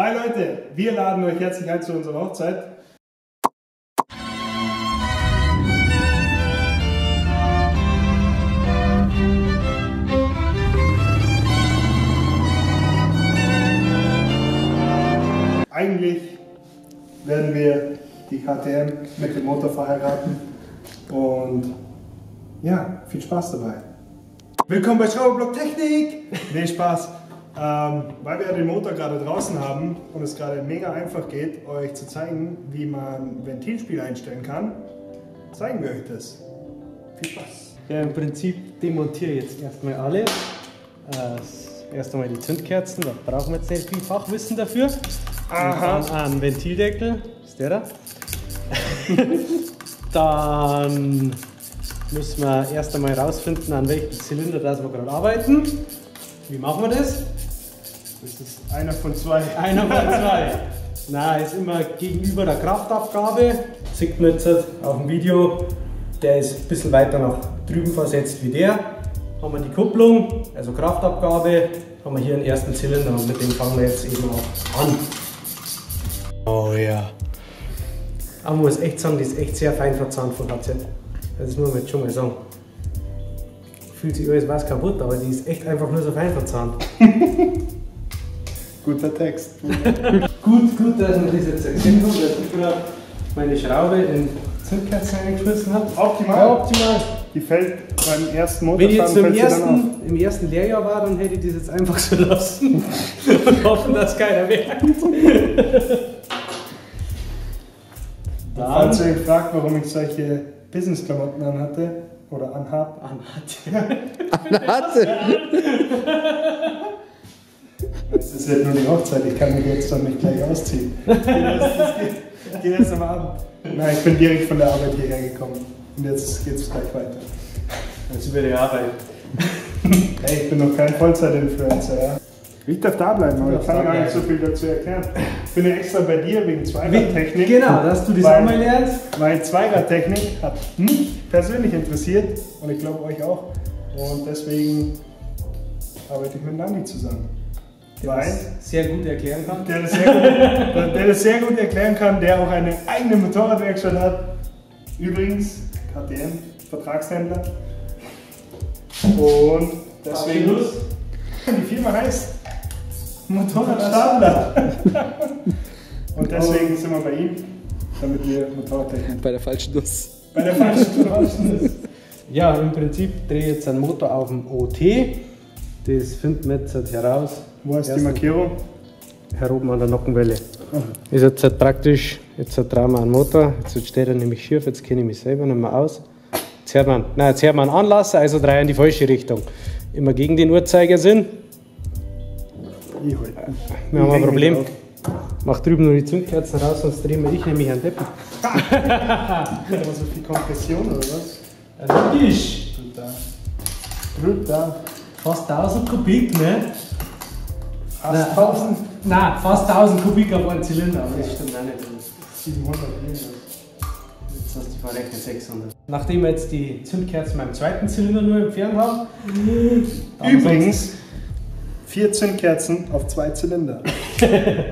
Hi Leute, wir laden euch herzlich ein zu unserer Hochzeit. Eigentlich werden wir die KTM mit dem Motor verheiraten und ja, viel Spaß dabei. Willkommen bei Schrauberblock Technik! Nee, Spaß. Ähm, weil wir den Motor gerade draußen haben und es gerade mega einfach geht, euch zu zeigen, wie man Ventilspiel einstellen kann, zeigen wir euch das. Viel Spaß! Ja, im Prinzip demontiere ich jetzt erstmal alle. Äh, erst einmal die Zündkerzen, da brauchen wir jetzt nicht viel Fachwissen dafür. Aha. Und dann einen Ventildeckel, ist der da. dann müssen wir erst einmal herausfinden, an welchem Zylinder das wir gerade arbeiten. Wie machen wir das? Das ist einer von zwei. Einer von zwei. Na, ist immer gegenüber der Kraftabgabe. Sieht man jetzt auf dem Video, der ist ein bisschen weiter nach drüben versetzt wie der. Haben wir die Kupplung, also Kraftabgabe, haben wir hier einen ersten Zylinder und mit dem fangen wir jetzt eben auch an. Oh ja. Aber man muss echt sagen, die ist echt sehr fein verzahnt von HZ. Das muss man jetzt schon mal sagen. Fühlt sich alles was kaputt, aber die ist echt einfach nur so fein verzahnt. Guter Text. Gut, gut, dass wir das jetzt erkennen haben, dass ich gerade meine Schraube in Zündkerzen eingeschmissen habe. Optimal. Ja, optimal. Die fällt beim ersten Wenn ich jetzt Motorfahren im dann ersten, im ersten Lehrjahr war, dann hätte ich das jetzt einfach so lassen und hoffen, dass keiner merkt. Falls ihr Dann fragt, warum ich solche Business-Klamotten anhatte oder anhab, anhat. Es ist halt nur die Hochzeit, ich kann mich jetzt doch nicht gleich ausziehen. Das geht- geht erst am Abend. Nein, ich bin direkt von der Arbeit hierher gekommen. Und jetzt geht's gleich weiter. Jetzt über die Arbeit. Hey, ich bin noch kein Vollzeit-Influencer, ja. Ich darf da bleiben, aber ich kann da gar nicht so viel dazu erklären. Ich bin ja extra bei dir wegen Zweiradtechnik. Genau, dass du das auch mal lernst. Weil Zweiradtechnik hat mich persönlich interessiert und ich glaube euch auch. Und deswegen arbeite ich mit Nandi zusammen. Weil das sehr gut erklären kann. der das, sehr gut, der das sehr gut erklären kann, der auch eine eigene Motorradwerkstatt hat. Übrigens, KTM, Vertragshändler. Und deswegen. Die Firma heißt Motorradstadler. Und deswegen sind wir bei ihm, damit wir Motorradtechnik Bei der falschen Nuss. bei der falschen Straße Ja, im Prinzip drehe ich jetzt einen Motor auf dem OT. Das finden wir jetzt heraus. Wo ist die Markierung? Hier oben an der Nockenwelle. Ist jetzt halt praktisch, jetzt drehen wir einen Motor, jetzt steht er nämlich schief, jetzt kenne ich mich selber nicht mehr aus. Jetzt hört man, nein, jetzt hört man einen Anlasser, also drei in die falsche Richtung. Immer gegen den Uhrzeigersinn. Ich halt. Wir haben ein Problem. Mach drüben nur die Zündkerzen raus, sonst drehen wir ich nämlich einen Deppen. Aber so viel Kompression oder was? Logisch. Brutal. Brutal. Fast 1000 Kubik, ne? Fast Nein. 1000. Nein, fast 1000 Kubik auf einen Zylinder, aber das stimmt auch nicht. 700 irgendwas. Jetzt hast du verrechnet 600. Nachdem wir jetzt die Zündkerzen beim zweiten Zylinder nur entfernt haben. Übrigens, vier Zündkerzen auf zwei Zylinder.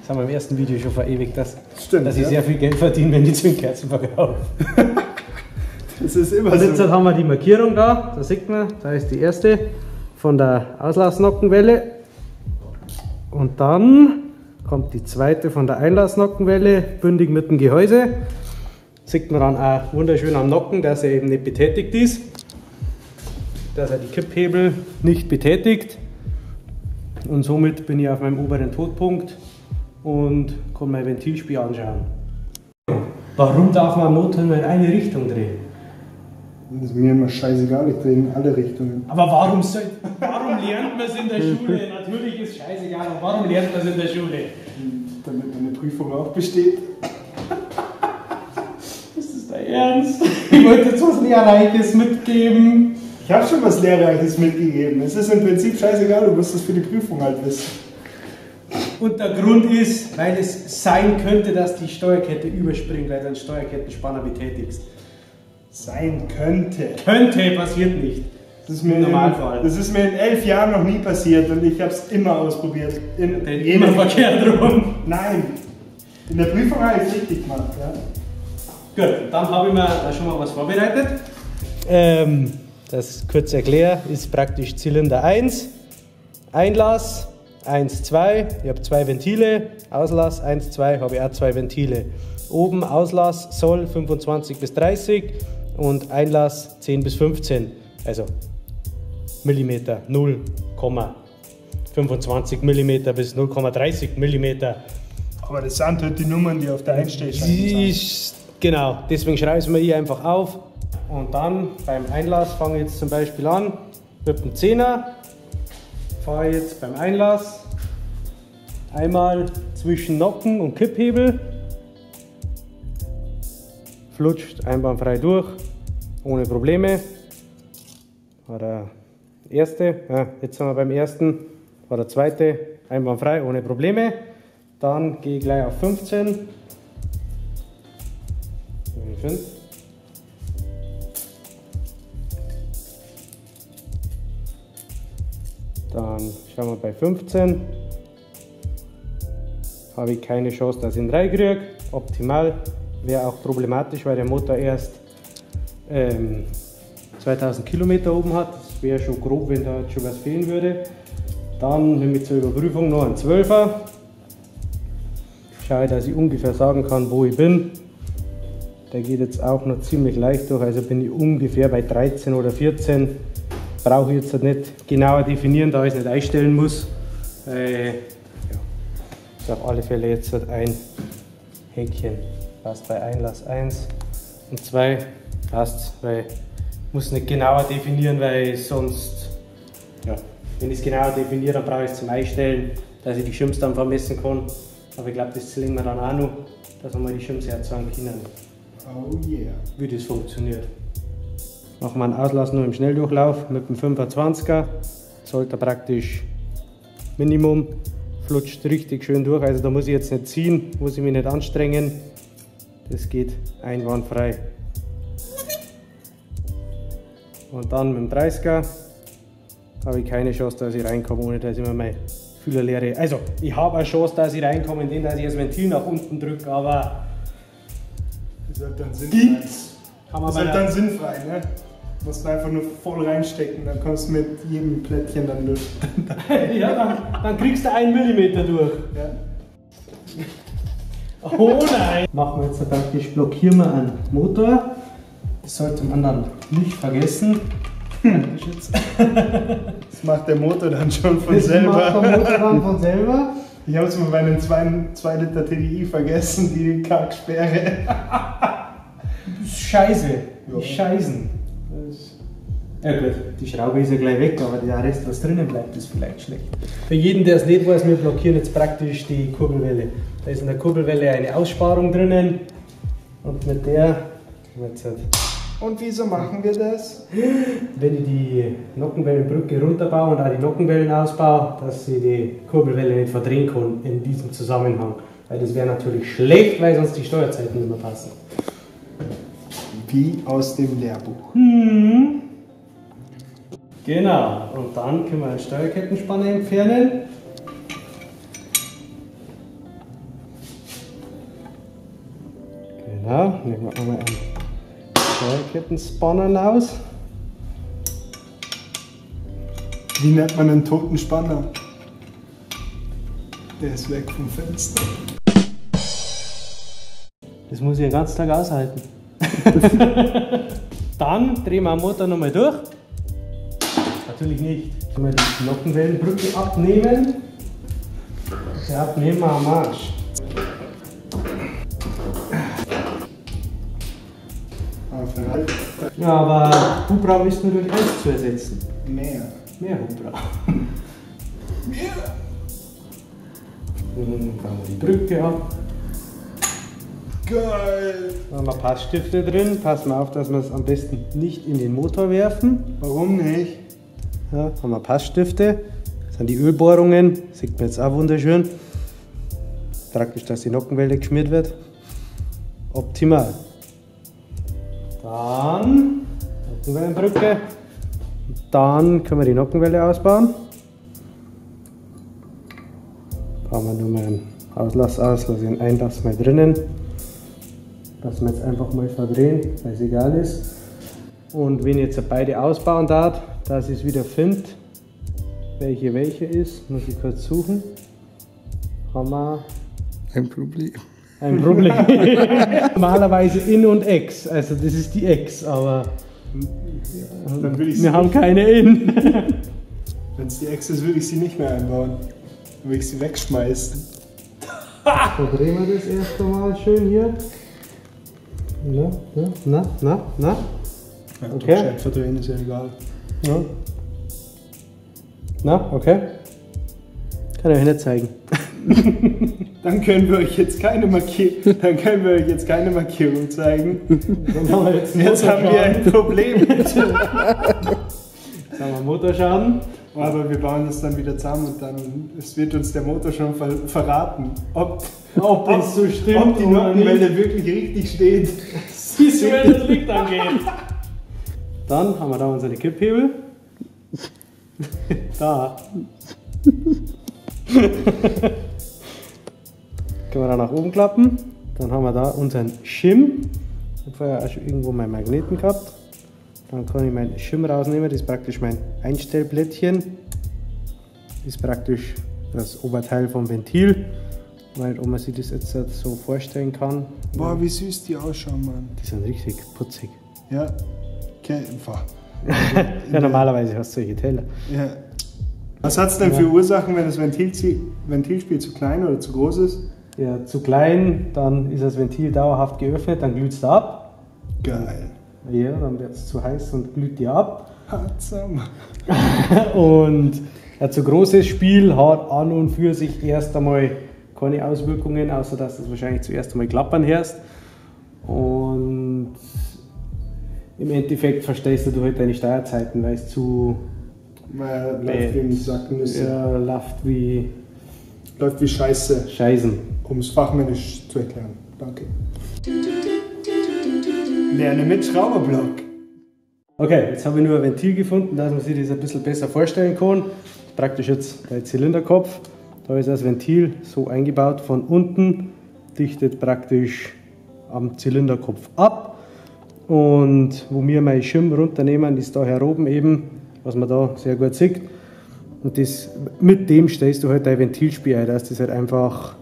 Das haben wir im ersten Video schon verewigt, dass, Stimmt, dass ich ja. sehr viel Geld verdiene, wenn die Zündkerzen verkaufe. Das ist immer Und jetzt so. haben wir die Markierung da, da sieht man, da ist die erste von der Auslassnockenwelle. Und dann kommt die zweite von der Einlassnockenwelle, bündig mit dem Gehäuse. Sieht man dann auch wunderschön am Nocken, dass er eben nicht betätigt ist. Dass er die Kipphebel nicht betätigt. Und somit bin ich auf meinem oberen Todpunkt und kann mein Ventilspiel anschauen. Warum darf man Motor nur in eine Richtung drehen? Das ist mir immer scheißegal, ich drehe in alle Richtungen. Aber warum, soll, warum lernt man es in der Schule? Natürlich ist scheißegal, aber warum lernt man es in der Schule? Damit eine Prüfung auch besteht. Ist das dein Ernst? Ich wollte jetzt was Lehrreiches mitgeben. Ich habe schon was Lehrreiches mitgegeben. Es ist im Prinzip scheißegal, du musst es für die Prüfung halt wissen. Und der Grund ist, weil es sein könnte, dass die Steuerkette überspringt, weil du einen Steuerkettenspanner betätigst. Sein könnte. Könnte, passiert nicht. Das ist, mir Im in, Normalfall. das ist mir in elf Jahren noch nie passiert und ich habe es immer ausprobiert. In, Den immer verkehrt rum. Nein, in der Prüfung habe ich es richtig gemacht. Ja. Gut, dann habe ich mir da schon mal was vorbereitet. Ähm, das kurz erkläre, ist praktisch Zylinder 1, Einlass 1, 2, ich habe zwei Ventile, Auslass 1, 2, habe ich auch zwei Ventile. Oben Auslass soll 25 bis 30 und Einlass 10 bis 15, also Millimeter 0,25 Millimeter bis 0,30 Millimeter. Aber das sind halt die Nummern, die auf der Einstellung Die sind. genau, deswegen schreibe ich es mir hier einfach auf. Und dann beim Einlass fange ich jetzt zum Beispiel an mit dem Zehner. Fahre jetzt beim Einlass einmal zwischen Nocken und Kipphebel. Flutscht einwandfrei durch, ohne Probleme. War der erste, ja, jetzt sind wir beim ersten, war der zweite, einwandfrei, ohne Probleme. Dann gehe ich gleich auf 15. Fünf. Dann schauen wir bei 15. Habe ich keine Chance, dass ich ihn reinkriege. Optimal. Wäre auch problematisch, weil der Motor erst ähm, 2000 Kilometer oben hat. Das wäre schon grob, wenn da jetzt schon was fehlen würde. Dann nehme ich zur Überprüfung noch einen 12er. Schaue, dass ich ungefähr sagen kann, wo ich bin. Der geht jetzt auch noch ziemlich leicht durch, also bin ich ungefähr bei 13 oder 14. Brauche ich jetzt nicht genauer definieren, da ich es nicht einstellen muss. Äh, ja. Ist auf alle Fälle jetzt ein Häkchen. Passt bei Einlass 1 und 2 passt, weil ich muss nicht genauer definieren, weil sonst, ja, wenn ich es genauer definiere, dann brauche ich es zum Einstellen, dass ich die Schims dann vermessen kann. Aber ich glaube, das zählen wir dann auch noch, dass wir mal die Schims erzeugen können Oh yeah. wie das funktioniert. Machen wir einen Auslass nur im Schnelldurchlauf mit dem 25er. Sollte praktisch Minimum, flutscht richtig schön durch. Also da muss ich jetzt nicht ziehen, muss ich mich nicht anstrengen. Das geht einwandfrei. Und dann mit dem 30er habe ich keine Chance, dass ich reinkomme, ohne dass ich mir mein Fühler leere. Also ich habe eine Chance, dass ich reinkomme, indem ich das Ventil nach unten drücke, aber Das ist halt dann sinnfrei. kann man Das ist halt dann sinnfrei, ne? Du musst einfach nur voll reinstecken, dann kommst du mit jedem Plättchen dann durch. ja, dann, dann kriegst du einen Millimeter durch. Ja. Oh nein! Machen wir jetzt praktisch, blockieren wir einen Motor. Das sollte man dann nicht vergessen. Das jetzt- Das macht der Motor dann schon von das macht der selber. Motor dann von selber. Ich habe es bei einem 2 Liter TDI vergessen, die Karksperre. Das ist scheiße. Ja. Die Scheißen. Das- Ja gut, die Schraube ist ja gleich weg, aber der Rest, was drinnen bleibt, ist vielleicht schlecht. Für jeden, der es nicht weiß, wir blockieren jetzt praktisch die Kurbelwelle. Da ist in der Kurbelwelle eine Aussparung drinnen und mit der, jetzt halt, Und wieso machen wir das? wenn ich die Nockenwellenbrücke runterbaue und auch die Nockenwellen ausbaue, dass sie die Kurbelwelle nicht verdrehen kann in diesem Zusammenhang. Weil das wäre natürlich schlecht, weil sonst die Steuerzeiten nicht mehr passen. Wie aus dem Lehrbuch. Genau, und dann können wir den Steuerkettenspanner entfernen. Genau, nehmen wir einmal einen Steuerkettenspanner raus. Wie nennt man einen toten Spanner? Der ist weg vom Fenster. Das muss ich den ganzen Tag aushalten. Dann drehen wir den Motor nochmal durch. Natürlich nicht. Wir die Nockenwellenbrücke abnehmen. Die abnehmen wir am Arsch. Ja, aber Hubraum ist nur durch eins zu ersetzen. mehr. Mehr Hubraum. Dann bauen wir die Brücke ab. Geil! Da haben wir Passstifte drin. Passen wir auf, dass wir es am besten nicht in den Motor werfen. Warum nicht? Ja, haben wir Passstifte. Das sind die Ölbohrungen. Sieht man jetzt auch wunderschön. Praktisch, dass die Nockenwelle geschmiert wird. Optimal. Dann Nockenwellenbrücke. Dann können wir die Nockenwelle ausbauen. Bauen wir nur mal einen Auslass aus, lasse den Einlass mal drinnen. Lassen wir jetzt einfach mal verdrehen, weil es egal ist. Und wenn jetzt beide ausbauen darf, dass ich es wieder finde, welche welche ist, muss ich kurz suchen. Haben wir Ein Problem. Ein Problem. Normalerweise In und Ex, also das ist die Ex, aber Dann will ich sie wir haben keine In. Wenn es die Ex ist, würde ich sie nicht mehr einbauen. Dann würde ich sie wegschmeißen. Verdrehen wir das erst einmal schön hier. Na, na, na, na, na. Ja, Okay. doch, Chat verdrehen ist ja egal. Ja. Na, okay. Kann ich euch nicht zeigen. Dann können wir euch jetzt keine Markierung, dann können wir euch jetzt keine Markierung zeigen. Haben jetzt, Jetzt haben wir ein Problem. Jetzt haben wir Motorschaden. Aber wir bauen das dann wieder zusammen und dann es wird uns der Motor schon ver verraten, ob, Ob es so stimmt ob die oder Nockenwelle wirklich richtig steht. Siehst du, wenn das Licht angeht. Dann haben wir da unsere Kipphebel. Da. Können wir da nach oben klappen. Dann haben wir da unseren Schirm. Ich habe vorher auch schon irgendwo meinen Magneten gehabt. Dann kann ich meinen Schirm rausnehmen. Das ist praktisch mein Einstellblättchen. Das ist praktisch das Oberteil vom Ventil. Nicht, ob man sich das jetzt so vorstellen kann. Boah, wie süß die ausschauen, Mann. Die sind richtig putzig. Ja, okay. Ja, normalerweise hast du solche Teller. Ja. Was hat es denn für Ursachen, wenn das Ventilzie- Ventilspiel zu klein oder zu groß ist? Ja, zu klein, dann ist das Ventil dauerhaft geöffnet, dann glüht es da ab. Geil. Ja, dann wird es zu heiß und glüht die ab. Handsam. Und ein zu großes Spiel hat an und für sich erst einmal keine Auswirkungen, außer dass du es wahrscheinlich zuerst einmal klappern hörst. Und im Endeffekt verstehst du halt deine Steuerzeiten, weil es zu Nee. läuft wie ein Sacknüsse. ja, läuft wie Läuft wie Scheiße, Scheißen. Um es fachmännisch zu erklären. Danke. Lerne mit Schrauberblock. Okay, jetzt habe ich nur ein Ventil gefunden, dass man sich das ein bisschen besser vorstellen kann. Praktisch jetzt der Zylinderkopf. Da ist das Ventil so eingebaut von unten, dichtet praktisch am Zylinderkopf ab. Und wo wir meinen Schirm runternehmen, ist da hier oben eben, was man da sehr gut sieht. Und das, mit dem stellst du halt dein Ventilspiel ein, dass das halt einfach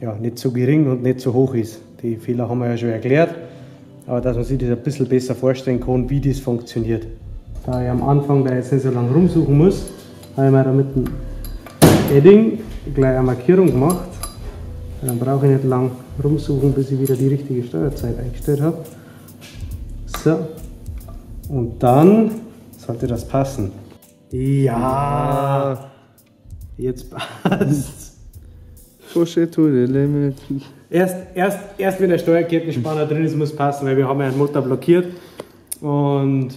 ja, nicht so gering und nicht so hoch ist. Die Fehler haben wir ja schon erklärt, aber dass man sich das ein bisschen besser vorstellen kann, wie das funktioniert. Da ich am Anfang da jetzt nicht so lange rumsuchen muss, habe ich mir da mit dem Edding gleich eine Markierung gemacht. Dann brauche ich nicht lang rumsuchen, bis ich wieder die richtige Steuerzeit eingestellt habe. So, und dann sollte das passen. Ja, jetzt passt. Push it to the limit. Erst, erst, erst wenn der Steuerkettenspanner drin ist, muss passen, weil wir haben ja einen Motor blockiert. Und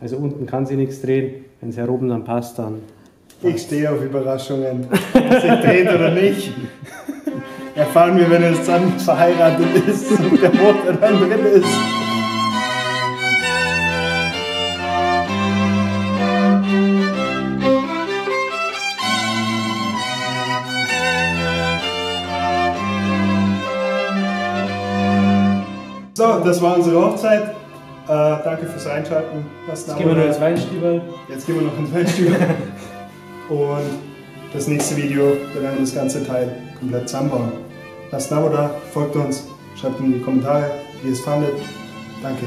also unten kann sie nichts drehen. Wenn es hier oben dann passt, dann. Ich stehe auf Überraschungen. Ob sich dreht oder nicht. Erfahren wir, wenn es dann verheiratet ist und der Motor dann drin ist. So, das war unsere Hochzeit. Äh, danke fürs Einschalten. Lasst Jetzt gehen wir da. ins Weinstieber. Jetzt gehen wir noch ins Weinstüber. Und das nächste Video, da werden wir das ganze Teil komplett zusammenbauen. Lasst ein Abo da, folgt uns, schreibt in die Kommentare, wie ihr es fandet. Danke.